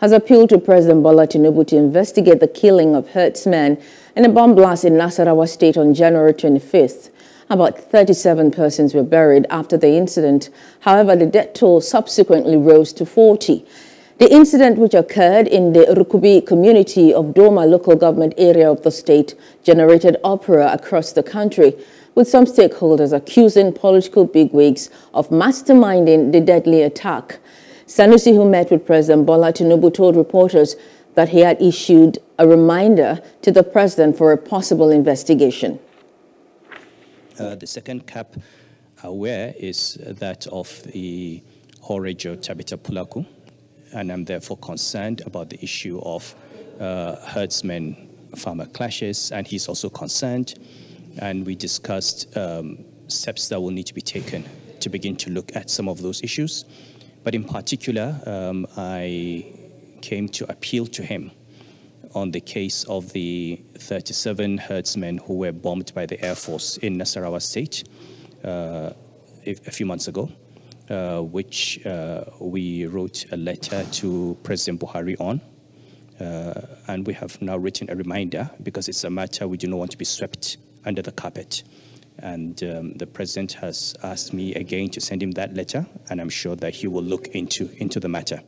has appealed to President Bola Tinubu to investigate the killing of herdsmen in a bomb blast in Nasarawa State on January 25th. About 37 persons were buried after the incident. However, the death toll subsequently rose to 40. The incident, which occurred in the Rukubi community of Doma local government area of the state, generated uproar across the country, with some stakeholders accusing political bigwigs of masterminding the deadly attack. Sanusi, who met with President Bola Tinubu, told reporters that he had issued a reminder to the president for a possible investigation. Uh, the second cap aware is that of the Horejo Tabital Pulaaku, and I'm therefore concerned about the issue of uh, herdsmen farmer clashes, and he's also concerned. And we discussed um, steps that will need to be taken to begin to look at some of those issues. But in particular, um, I came to appeal to him on the case of the 37 herdsmen who were bombed by the Air Force in Nasarawa State uh, a, few months ago, uh, which uh, we wrote a letter to President Buhari on. Uh, and we have now written a reminder because it's a matter we do not want to be swept under the carpet. And um, the president has asked me again to send him that letter, and I'm sure that he will look into, into the matter.